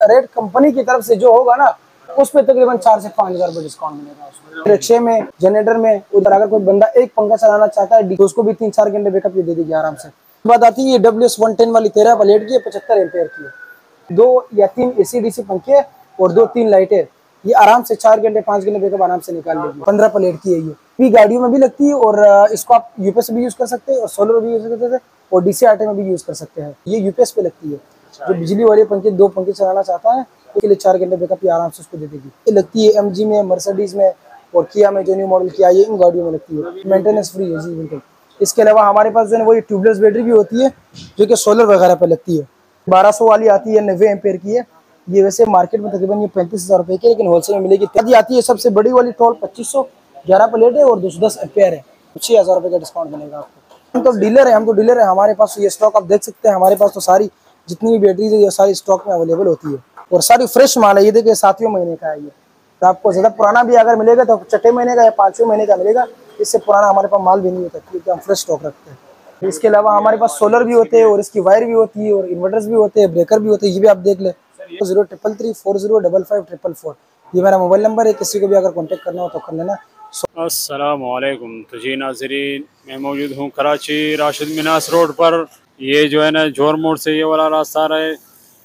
Rate company की तरफ़ से जो होगा ना उस पर तकरीबन चार से पाँच हज़ार डिस्काउंट मिलेगा रिक्शे में जनरेटर में, उधर अगर कोई बंदा एक पंखा चलाना चाहता है तो उसको भी तीन चार घंटे बैकअप दे देगी आराम से। बात आती है डब्ल्यू एस वन टेन वाली, तेरह प्लेट की पचहत्तर एम्पेयर की है। दो या तीन ए सी डी सी पंखे और दो तीन लाइटें ये आराम से चार घंटे, पाँच घंटे बैकअप आराम से निकाल लेगी। पंद्रह प्लेट की है ये। भी गाड़ियों में भी लगती है और इसको आप यूपीएस भी यूज़ कर सकते हैं और सोलर भी यूज़ कर सकते हैं और डीसी आटे में भी यूज़ कर सकते हैं। ये यूपीएस पे लगती है। जो बिजली वाले पंखे, दो पंखे चलाना चाहता है, उसके लिए चार घंटे बैकअप ये आराम से उसको दे देगी ये लगती है एमजी में मर्सडीज में और किया में जो न्यू मॉडल किया ये इन गाड़ियों में लगती है। मेंटेनेंस फ्री है जी, बिल्कुल। इसके अलावा हमारे पास जो है वो ट्यूबलेस बैटरी भी होती है, जो कि सोलर वगैरह पे लगती है। 1200 वाली आती है, नब्बे एम्पेयर की है। ये वैसे मार्केट में तकरीबन ये पैंतीस हज़ार रुपये की लेकिन होलसेल में मिलेगी। तभी आती है, सबसे बड़ी वाली टोल पच्चीस सौ ग्यारह प्लेट है और दो सौ दस एम्पेयर है। छः हज़ार रुपये का डिस्काउंट मिलेगा आपको। हम तो डीलर है, हम तो डीलर है, हमारे पास ये स्टॉक आप देख सकते हैं, हमारे पास तो सारी जितनी भी बैटरीज है, ये सारी स्टॉक में अवेलेबल होती है। और सारी फ्रेश माल है, ये देखिए सातवें महीने का है ये। तो आपको ज़्यादा पुराना भी अगर मिलेगा तो छठे महीने का या पाँचवें महीने का मिलेगा, इससे पुराना हमारे पास माल भी नहीं होता क्योंकि हम फ्रेश स्टॉक रखते हैं। इसके अलावा हमारे पास सोलर भी होते हैं, और इसकी वायर भी होती है, और इन्वर्टर्स भी होते हैं ब्रेकर भी होते हैं, ये भी आप देख ले। Zero triple three four zero double five triple four ये मेरा मोबाइल नंबर है, किसी को भी अगर कॉन्टेक्ट करना हो तो कर लेना। असलकुम तो जी नाजरीन, मैं मौजूद हूँ कराची, राशिद मिनास रोड पर। ये जो है ना, ज़ोर मोड़ से ये वाला रास्ता रहा है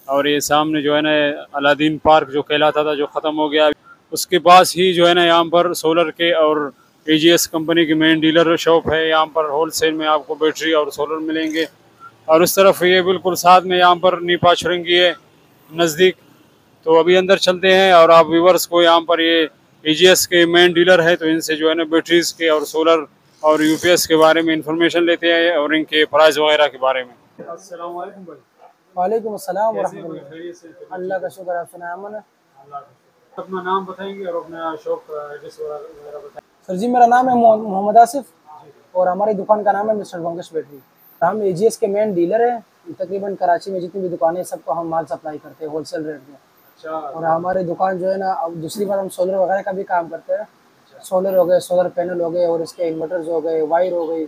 और ये सामने जो है ना, अलादीन पार्क जो कहलाता था, जो ख़त्म हो गया। उसके पास ही जो है ना, यहाँ पर सोलर के और एजीएस कंपनी की मेन डीलर शॉप है। यहाँ पर होलसेल में आपको बैटरी और सोलर मिलेंगे। और उस तरफ़ ये बिल्कुल साथ में यहाँ पर नीपा छुरंगी है, नज़दीक। तो अभी अंदर चलते हैं और आप व्यूवर्स को यहाँ पर ये एजीएस के मेन डीलर है तो इनसे जो है ना बैटरीज के और सोलर और यूपीएस के बारे में इंफॉर्मेशन लेते हैं और इनके प्राइस वगैरह के बारे में। वालेकुम अस्सलाम अल्लाह का शुक्र आप सुना अमन। अपना नाम बताएँगे और अपना शॉप एड्रेस वगैरह बताएँगे। सर जी मेरा नाम है मोहम्मद आसिफ और हमारी दुकान का नाम है मिस्टर बंगश बैटरी हम एजीएस के मेन डीलर हैं। तकरीबन कराची में जितनी भी दुकानें सबको हम माल सप्लाई करते हैं होलसेल रेट में। अच्छा। और हमारी दुकान जो है ना अब दूसरी बार हम सोलर वगैरह का भी काम करते हैं। सोलर हो गए सोलर पैनल हो गए और इसके इन्वर्टर्स हो गए वायर हो गई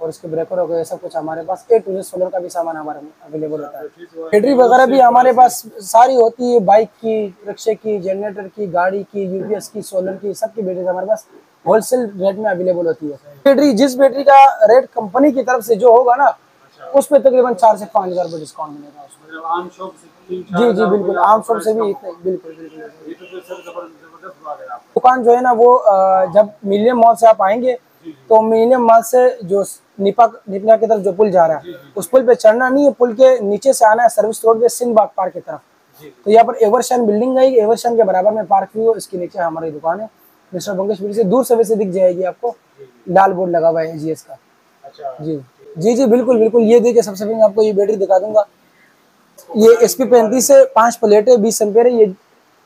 और इसके ब्रेकर हो गए सब कुछ हमारे पास ए टू सोलर का भी सामान हमारे अवेलेबल होता है। बैटरी वगैरह भी हमारे पास सारी होती है बाइक की रिक्शे की जनरेटर की गाड़ी की यूपीएस की सोलर की सबकी बैटरी हमारे पास होलसेल रेट में अवेलेबल होती है। बैटरी जिस बैटरी का रेट कंपनी की तरफ़ से जो होगा ना उस पर तकरीबन चार से पाँच हज़ार रुपये डिस्काउंट मिलेगा मतलब जी जी बिल्कुल आम शॉप से भी बिल्कुल बिल्कुल। दुकान जो है ना वो जब मिलियम मॉल से आप आएँगे तो मिलियम मॉल से जो निपा निपना की तरफ़ जो पुल जा रहा है उस पुल पे चढ़ना नहीं है पुल के नीचे से आना है सर्विस रोड पे सिंध बाग पार्क की तरफ़। तो यहाँ पर एवरशन बिल्डिंग गई एवरशन के बराबर में पार्क हुई इसके नीचे हमारी दुकान है। मिस्टर बंकेश से दूर से वैसे दिख जाएगी आपको। लाल बोर्ड लगा हुआ है जीएस का। अच्छा। जी। जी जी बिल्कुल बिल्कुल ये देखिए सबसे पहले आपको ये बैटरी दिखा दूँगा। ये एस पी पैंतीस है पाँच प्लेट है बीस एम्पेयर है ये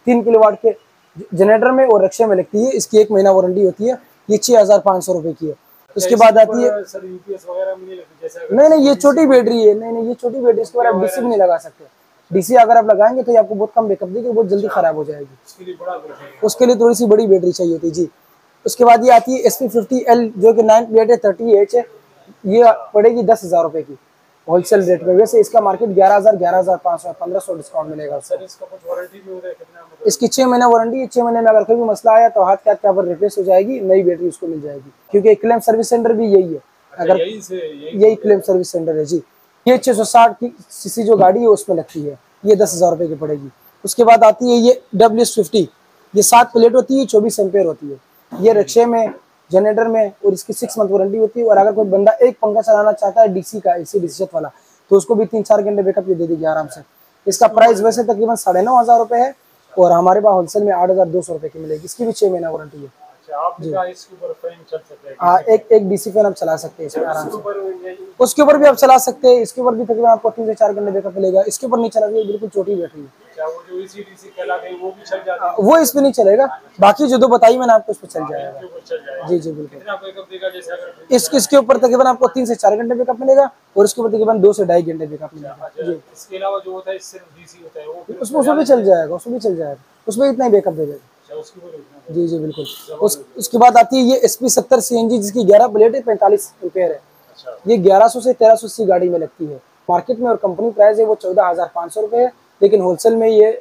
तीन किलो वाट के जनरेटर में और रक्षा में लगती है इसकी एक महीना वारंटी होती है ये छह हज़ार पाँच सौ रुपए की है। उसके बाद आती है सर, नहीं नहीं नहीं ये छोटी बैटरी है। नहीं नहीं ये छोटी बैटरी इसके बाद आप डीसी भी नहीं लगा सकते। डीसी अगर आप लगाएँगे तो ये आपको बहुत कम बैकअप देगी बहुत जल्दी अच्छा। खराब हो जाएगी। उसके लिए थोड़ी सी बड़ी बैटरी चाहिए होती जी। उसके बाद ये आती है एस पी फिफ्टी एल जो कि नाइन प्लेट है थर्टी एच है ये पड़ेगी दस हज़ार रुपए की। होलसेल रेट में वैसे इसका मार्केट ग्यारह हज़ार ग्यारह हज़ार पाँच सौ पंद्रह सौ डिस्काउंट मिलेगा सर इसका कुछ वारंटी भी हो रहा है कितना इसकी छह महीने वारंटी है छह महीने में अगर कोई भी मसला आया तो हाथ के हाथ पर रिप्लेस हो जाएगी नई बैटरी उसको मिल जाएगी। क्योंकि क्लेम सर्विस सेंटर भी यही है। अच्छा, अगर यही क्लेम सर्विस सेंटर है जी। ये छह सौ साठ की सीसी जो गाड़ी है उसमें लगती है। ये दस हज़ार रुपए की पड़ेगी। उसके बाद आती है ये डब्ल्यू फिफ्टी ये सात प्लेट होती है चौबीस एम्पेयर होती है। ये रिक्शे में जनरेटर में और इसकी सिक्स मंथ वारंटी होती है और अगर कोई बंदा एक पंखा चलाना चाहता है डीसी का एसी डीसी वाला तो उसको भी तीन चार घंटे बैकअप ये दे देगी आराम से। इसका प्राइस वैसे तकरीबन साढ़े नौ हज़ार रुपये है और हमारे पास होलसेल में आठ हज़ार दो सौ रुपये की मिलेगी। इसकी भी छः महीना वारंटी है हाँ। एक एक डीसी फ़ैन आप चला सकते हैं इसमें आराम से। उसके ऊपर भी आप चला सकते हैं। इसके ऊपर भी तकरीबन आपको तीन से चार घंटे बैकअप मिलेगा। इसके ऊपर नहीं चला बिल्कुल छोटी बैटरी है? वो इस पे नहीं चलेगा। बाकी जो दो बताई मैंने आपको इस पे चल जाएगा। जी जी बिल्कुल। इस इसके ऊपर तकरीबन आपको तीन से चार घंटे बैकअप मिलेगा और इसके ऊपर तकरीबन दो से ढाई घंटे बैकअप मिलेगा। अच्छा, जी इसके अलावा जो होता है उसमें उसमें भी चल जाएगा उसमें भी चल जाएगा। उसमें इतना ही बैकअप दे देगा। जी जी बिल्कुल। उस उसके बाद आती है ये एस पी सत्तर सी एन जी जिसकी ग्यारह प्लेट है पैंतालीस रुपये है। अच्छा। ये ग्यारह सौ से तेरह सौ सी गाड़ी में लगती है। मार्केट में और कंपनी प्राइस है वो चौदह हज़ार पाँच सौ रुपये है लेकिन होलसेल में ये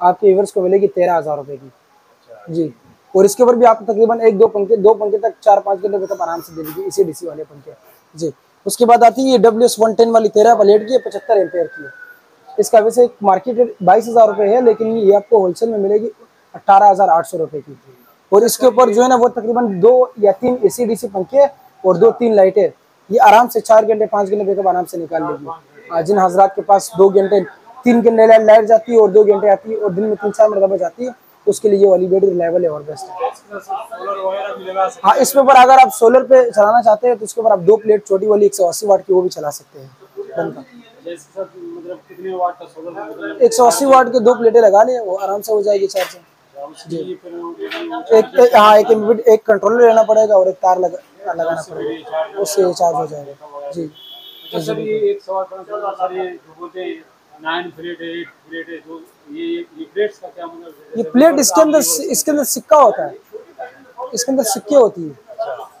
आपके व्यूवर्स को मिलेगी तेरह हज़ार रुपये की। जी। और इसके ऊपर भी आप तकरीबन एक दो पंखे दो पंखे तक चार पाँच घंटे तक आराम से दे दीजिए इसी डीसी वाले पंखे। जी। उसके बाद आती है ये डब्ल्यू एस वन टेन वाली तेरह प्लेट की है पचहत्तर एम्पेयर की है। इसका वैसे मार्केट रेट बाईस हज़ार रुपये है लेकिन ये आपको होलसेल में मिलेगी अट्ठारह हज़ार आठ सौ रुपये की और इसके ऊपर जो है ना, वो तकरीबन दो या तीन ए सी डी सी पंखे और दो तीन लाइटें, ये आराम से चार घंटे, पाँच घंटे बैकअप आराम से निकाल लेगी। जिन हजरात के पास दो घंटे, तीन घंटे लाइट जाती है और दो घंटे आती है और दिन में तीन चार मरतबा जाती है, उसके लिए ये वाली बैटरी रिलायबल है और बेस्ट है। हाँ इसके ऊपर अगर आप सोलर पे चलाना चाहते हैं तो उसके ऊपर आप दो प्लेट छोटी वाली एक सौ अस्सी वाट की वो भी चला सकते हैं। एक सौ अस्सी वाट के दो प्लेटें लगा लें, वो आराम से हो जाएगी चार्ज एक हाँ एक एक कंट्रोलर लेना पड़ेगा और एक तार लगा लगाना पड़ेगा। उससे चार्ज हो जाएगा। जी। अच्छा सर ये एक सवाल था सर ये जो बोलते हैं नाइन प्लेट है एट प्लेट है जो ये ये प्लेट्स का क्या मतलब ये प्लेट इसके अंदर इसके अंदर सिक्का होता है। इसके अंदर सिक्के होती है।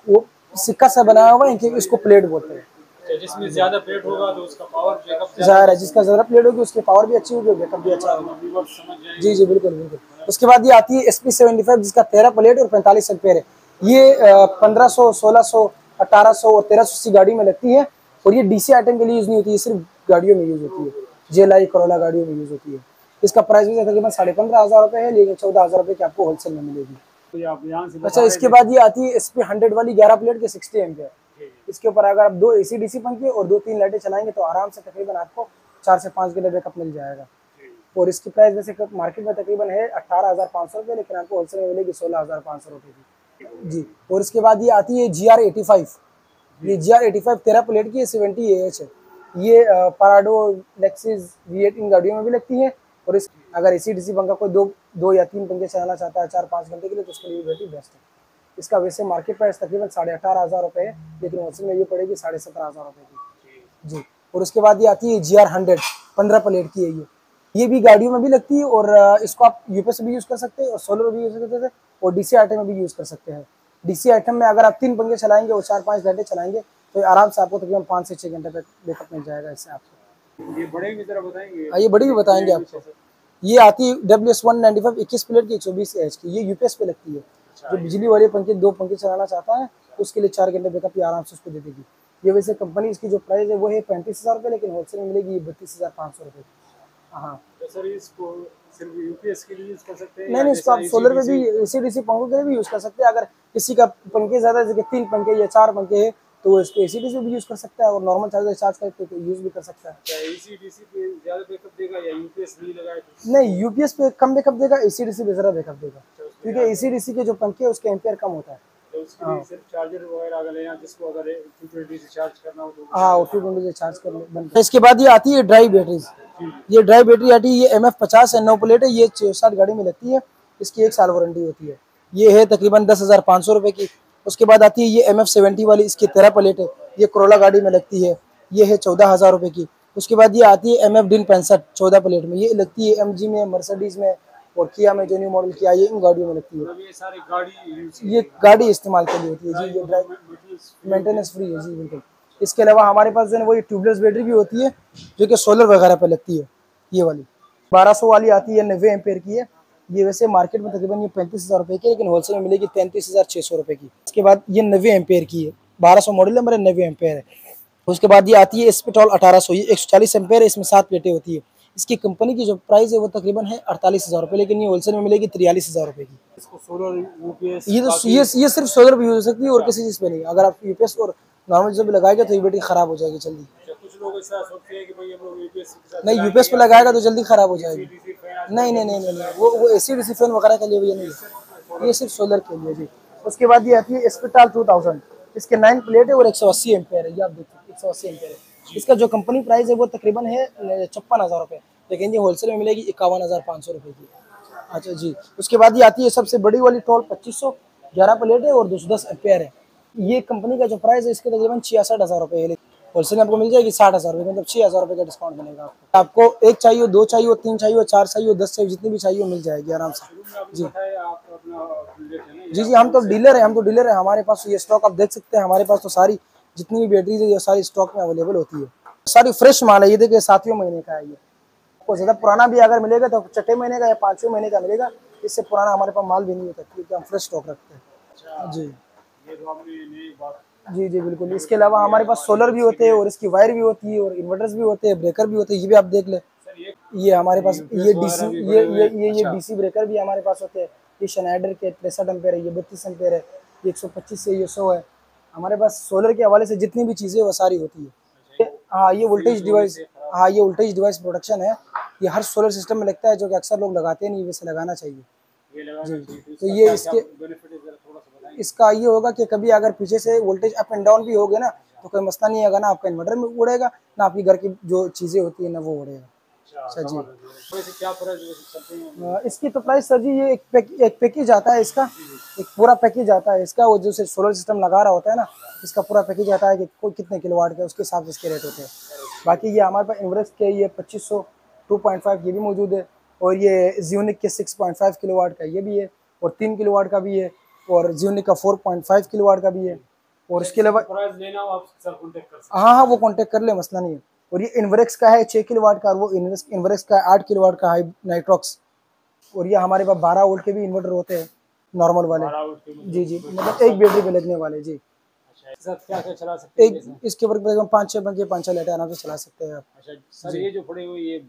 वो सिक्का से बनाया हुआ है इनके इसको प्लेट बोलते हैं। अच्छा, जिसमें ज़्यादा प्लेट होगा तो उसका पावर बैकअप ज़ाहिर है जिसका ज़रा प्लेट होगी उसकी पावर भी अच्छी होगी बैकअप भी अच्छा होगा। जी जी बिल्कुल बिल्कुल। उसके बाद ये आती है एस पी सेवेंटी फाइव जिसका तेरह प्लेट और पैंतालीस एम्पेयर है। ये पंद्रह सौ सोलह सौ अठारह सौ और तेरह सौ अस्सी गाड़ी में लगती है और ये डीसी आइटम के लिए यूज़ नहीं होती है सिर्फ़ गाड़ियों में यूज़ होती है। आई करोला गाड़ियों में यूज़ होती है। इसका प्राइस भी तकरीबन साढ़े पंद्रह हज़ार रुपये है लेकिन चौदह हज़ार रुपये की आपको होलसेल में मिलेगी। तो से अच्छा इसके बाद ये आती है एस पी हंड्रेड वाली ग्यारह प्लेट के सिक्सटी एम्पेयर। इसके ऊपर अगर आप दो ए सी डी सी पंखे और दो तीन लाइटें चलाएँगे तो आराम से तकरीबन आपको चार से पाँच घंटे बैकअप मिल जाएगा। और इसकी प्राइस वैसे मार्केट में तकरीबन है अट्ठारह हज़ार पाँच सौ रुपये लेकिन आपको होलसेल में मिलेगी सोलह हज़ार पाँच सौ रुपये की। जी और इसके बाद ये आती है जी आर एटी फाइव ये जी आर एटी फाइव तेरह प्लेट की सेवेंटी ए एच है। ये पराडो लेक्सिस वी एट इन गाड़ियों में भी लगती है और इस अगर ए सी डी सी पंखा कोई दो दो या तीन पंखे चलाना चाहता है चार पाँच घंटे के लिए तो उसके लिए बैटरी बेस्ट है। इसका वैसे मार्केट प्राइस तकरीबन साढ़े अठारह हज़ार रुपये है लेकिन होलसेल में ये पड़ेगी साढ़े सत्रह हज़ार रुपये की। जी। और उसके बाद ये आती है जी आर हंड्रेड पंद्रह प्लेट की है ये। ये भी गाड़ियों में भी लगती है और इसको आप यूपीएस से भी यूज़ कर सकते हैं और सोलर में भी यूज़ कर सकते हैं और डीसी आइटम में भी यूज़ कर सकते हैं। डीसी आइटम में अगर आप तीन पंखे चलाएँगे और चार पाँच घंटे चलाएँगे तो आराम से आपको तकरीबन पाँच से छः घंटे तक बैकअप मिल जाएगा इससे आपको। ये बड़े की तरह बताएँगे? हाँ, ये बड़ी भी बताएँगे आपको। ये आती है W S one ninety five इक्कीस प्लेट की एक सौ बीस एच की ये यूपीएस पे लगती है। जो बिजली वाले पंखे दो पंखे चलाना चाहता है उसके लिए चार घंटे बैकअप आराम से उसको दे देगी। ये वैसे कंपनी इसकी जो प्राइस है वो है पैंतीस हज़ार रुपये लेकिन होलसेल में मिलेगी ये बत्तीस हज़ार पाँच सौ रुपये। हाँ तो सर इसको सिर्फ़ यूपीएस के लिए यूज़ कर सकते हैं नहीं नहीं इसको आप सोलर पे ACDC भी एसी डीसी पंखों के लिए भी यूज़ कर सकते हैं। अगर किसी का पंखे ज़्यादा जैसे तीन पंखे या चार पंखे है तो वो इसको एसी डीसी भी यूज़ कर सकता है और नॉर्मल चार्जर चार्ज करके तो यूज़ भी कर सकता है। क्या एसी डीसी पे ज़्यादा बैकअप देगा या यूपीएस नहीं लगाए तो? नहीं यूपीएस पे कम बैकअप देगा एसी डीसी पे ज़रा बैकअप देगा। क्योंकि एसी डीसी के जो पंखे है उसके एम्पेयर कम होता है। तो उसके चार्जर वगैरह अगर लेना जिसको अगर से चार्ज करना हो तो हाँ टू ट्वेंटी से चार्ज कर। ले इसके बाद ये आती है ड्राई बैटरीज ये ड्राई बैटरी आती है ये एम एफ़ पचास है नौ प्लेट है ये सात गाड़ी में लगती है। इसकी एक साल वारंटी होती है। ये है तकरीबन दस हज़ार पाँच सौ रुपये की। उसके बाद आती है ये एम एफ़ सेवेंटी वाली इसकी तेरह प्लेट है। ये करोला गाड़ी में लगती है। ये है चौदह हज़ार रुपये की। उसके बाद ये आती है एम एफ़ डिन पैंसठ चौदह प्लेट में। ये लगती है एम जी में मर्सडीज़ में और किया में जो न्यू मॉडल किया ये इन गाड़ियों में लगती है। मतलब ये सारी गाड़ी ये गाड़ी इस्तेमाल के लिए होती है जी ये ड्राइव मेंटेनेंस फ्री है जी बिल्कुल। इसके अलावा हमारे पास जो है ना वही ट्यूबलेस बैटरी भी होती है जो कि सोलर वगैरह पर लगती है ये वाली। 1200 वाली आती है नब्बे एम्पेयर की है। ये वैसे मार्केट में तकरीबन ये पैंतीस हज़ार रुपये की लेकिन होलसेल में मिलेगी तैंतीस हज़ार छः सौ रुपये की। इसके बाद ये नब्बे एम्पेयर की है। बारह सौ मॉडल है मेरे नब्बे एम्पेयर है। उसके बाद ये आती है स्पेटॉल अठारह सौ ये एक सौ चालीस एम्पेयर है इसमें सात प्लेटें होती है। इसकी कंपनी की जो प्राइस है वो तकरीबन है अड़तालीस हज़ार रुपये लेकिन ये होलसेल में मिलेगी तिरयालीस हज़ार रुपये की। इसको सोलर यूपीएस ये तो ये ये सिर्फ़ सोलर यूज़ हो सकती है और किसी चीज़ पे नहीं। अगर आप यूपीएस और नॉर्मल चीज़ों पे लगाएगा तो ये बैटरी खराब हो जाएगी जल्दी। कुछ लोग ऐसा सोचते हैं कि भाई हम लोग यूपीएस के साथ नहीं यूपीएस पे लगाएगा तो जल्दी खराब हो जाएगी। नहीं नहीं नहीं नहीं वो वो ए सी फ़ैन वगैरह के लिए भी नहीं ये सिर्फ़ सोलर के लिए जी। उसके बाद ये आती है स्पेटाल टू थाउज़ेंड इसके नाइन प्लेट है और एक सौ अस्सी एम्पेयर है। ये आप देखिए एक सौ अस्सी एम्पेयर है। इसका जो कंपनी प्राइस है वो तकरीबन है छप्पन हज़ार रुपये लेकिन ये होलसेल में मिलेगी इक्यावन हज़ार पाँच सौ रुपये की। अच्छा जी, उसके बाद ये आती है सबसे बड़ी वाली टॉल पच्चीस सौ, ग्यारह प्लेट है और दो सौ दस एम्पेयर है। ये कंपनी का जो प्राइस है, इसके तकरीबन छियासठ हज़ार रुपये है। होलसेल आपको मिल जाएगी साठ हज़ार रुपये मतलब छः हज़ार रुपये का डिस्काउंट मिलेगा आपको। आपको एक चाहिए दो चाहिए तीन चाहिए चार चाहिए दस चाहिए जितनी भी चाहिए मिल जाएगी आराम से। जी। जी जी, हम तो डीलर है, हम तो डीलर है, हमारे पास ये स्टॉक आप देख सकते हैं, हमारे पास तो सारी जितनी भी बैटरीज है ये सारी स्टॉक में अवेलेबल होती है। सारी फ्रेश माल है ये देखिए सातवें महीने का है ये। को ज़्यादा पुराना भी अगर मिलेगा तो छठे महीने का या पाँचवें महीने का मिलेगा इससे पुराना हमारे पास माल भी नहीं होता क्योंकि हम फ्रेश स्टॉक रखते हैं। जी। ये तो जी जी बिल्कुल। इसके अलावा हमारे पास सोलर भी होते हैं और इसकी वायर भी होती है और इन्वर्टर्स भी होते हैं ब्रेकर भी होते हैं ये भी आप देख ले। ये ये हमारे पास ये डीसी ये ये ये ये डीसी ब्रेकर भी हमारे पास होते हैं। ये शनाइडर के तिरसठ एम्पेयर है ये बत्तीस एम्पेयर है ये एक सौ पच्चीस से ये सौ है। हमारे पास सोलर के हवाले से जितनी भी चीज़ें वो सारी होती है। हाँ ये वोल्टेज डिवाइस हाँ ये वोल्टेज डिवाइस प्रोडक्शन है। ये हर सोलर सिस्टम में लगता है जो कि अक्सर लोग लगाते नहीं वैसे लगाना चाहिए। जी लगा तो ये इसके इसका ये होगा कि कभी अगर पीछे से वोल्टेज अप एंड डाउन भी हो गया ना तो कोई मसला नहीं आएगा ना आपका इन्वर्टर में उड़ेगा ना आपकी घर की जो चीज़ें होती है ना वो उड़ेगा। अच्छा जी। क्या हैं? अ, इसकी तो प्राइस सर जी ये एक पैक एक पैकेज आता है इसका। एक पूरा पैकेज आता है इसका वो जो से सोलर सिस्टम लगा रहा होता है ना इसका पूरा पैकेज आता है कि कोई कितने किलोवाट का उसके हिसाब से इसके रेट होते हैं। बाकी ये हमारे पास इन्वर्स के ये पच्चीस सौ टू पॉइंट फाइव ये भी मौजूद है और ये जियोनिक के सिक्स पॉइंट फाइव किलो का ये भी है और तीन किलो वाट का भी है और जियोनिक का फोर पॉइंट फाइव किलो का भी है और इसके अलावा हो हाँ। हाँ वो कॉन्टेक्ट कर ले मसला नहीं है। और ये इन्वरेक्स का है छः किलो वाट का और वो इन्वरेक्स का है आठ किलो वाट का हाई नाइट्रॉक्स और ये हमारे पास बारह वोल्ट के भी इन्वर्टर होते हैं नॉर्मल वाले। हैं जी जी मतलब एक बैटरी पे लगने वाले जी। अच्छा क्या क्या चला सकते हैं एक इसके ऊपर पाँच छः पंखे पाँच छः लाइटें आराम से चला सकते हैं आप। अच्छा सर ये जो पड़े हुए ये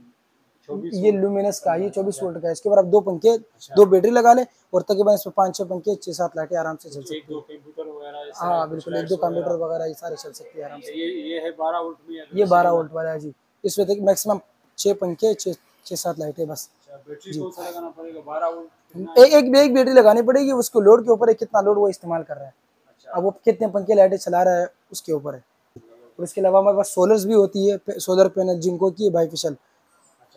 ये लुमिनस का ये चौबीस वोल्ट का है। इसके ऊपर आप दो पंखे दो बैटरी लगा ले और तकरीबन इसमें पाँच छः पंखे छः सात लाइटें आराम से चल सकती कंप्यूटर वगैरह हाँ बिल्कुल एक दो कंप्यूटर वगैरह। ये सारे चल सकते हैं आराम से। ये ये है बारह वोल्ट में ये बारह वोल्ट वाला है जी। इसमें तक मैक्सिमम छः पंखे छः छः सात लाइटें बस। अच्छा बैटरी कौन सा लगाना पड़ेगा? बारह वोल्ट कितना एक बैटरी लगानी पड़ेगी उसको लोड के ऊपर है कितना लोड वो इस्तेमाल कर रहा है। अच्छा। अब वो कितने पंखे लाइटें चला रहा है उसके ऊपर है। और इसके अलावा हमारे पास सोलर्स भी होती है सोलर पैनल जिनको की बाईफिशल।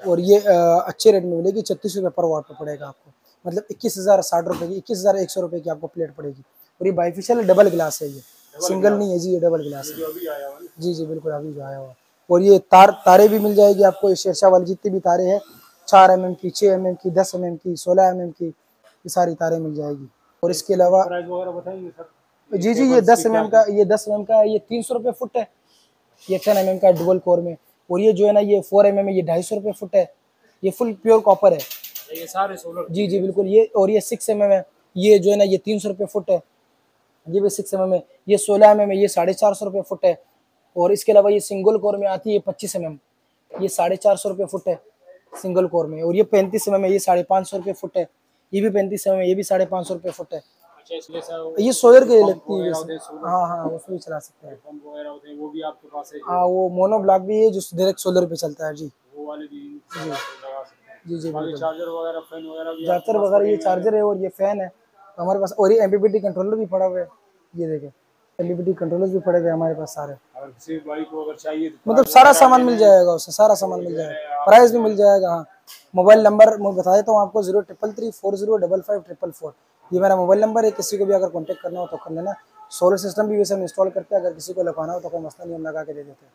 और ये अच्छे रेट में मिलेगी छत्तीस रुपये पर वाट पर पड़ेगा आपको। मतलब इक्कीस हज़ार साठ रुपये की इक्कीस हज़ार एक सौ रुपये की आपको प्लेट पड़ेगी। और ये बाईफिशल डबल ग्लास है ये। सिंगल नहीं है जी ये डबल ग्लास है। जो जी बिल्कुल अभी जो आया हुआ और ये तार तारे भी मिल जाएगी आपको शेरशाह वाली जितनी भी तारे हैं चार एम की छः एम की दस एम की सोलह एम की ये सारी तारें मिल जाएगी। और इसके अलावा जी जी ये दस एम का ये दस एम का ये तीन सौ रुपये फुट है। ये टेन एम का डुअल कोर में। और ये जो है ना ये फोर एम एम ये ढाई सौ रुपये फुट है। ये फुल प्योर कॉपर है। ये सारे सोलर जी जी बिल्कुल ये और ये सिक्स एम है। ये जो है ना ये तीन सौ रुपये फुट है। ये भी सिक्स एम है ये सोलह एम है ये साढ़े चार सौ रुपये फुट है। और इसके अलावा ये सिंगल कोर में आती है पच्चीस एम एम ये साढ़े चार सौ रुपये फुट है सिंगल कोर में। और ये पैंतीस एम एम है ये साढ़े पाँच सौ रुपये फुट है। ये भी पैंतीस एम है ये भी साढ़े पाँच सौ रुपये फुट है। अच्छा ये सोलर के लिए लगती है हैं, हाँ उसमें भी चला सकते हैं। हैं वो भी आपके पास है? हाँ वो मोनो ब्लॉक भी है जो डायरेक्ट सोलर पे चलता है जी। वो वाले भी लगा जी जी बाकी चार्जर वगैरह फ़ैन वगैरह चार्जर वगैरह ये चार्जर है और ये फ़ैन है। तो हमारे पास और ये एमपीपीटी कंट्रोलर भी पड़ा हुआ है। ये देखे एमपीपीटी कंट्रोलर्स भी पड़े हुए हमारे पास सारे। बाइक को अगर चाहिए तो मतलब सारा सामान मिल जाएगा उससे सारा सामान मिल जाएगा। प्राइस भी मिल जाएगा हाँ। मोबाइल नंबर मैं बता देता हूँ आपको zero triple three four zero double five triple four ये मेरा मोबाइल नंबर है किसी को भी अगर कांटेक्ट करना हो तो कर लेना। सोलर सिस्टम भी वैसे हम इंस्टॉल करते हैं अगर किसी को लगाना हो तो कोई मसला नहीं हम लगा के दे देते हैं।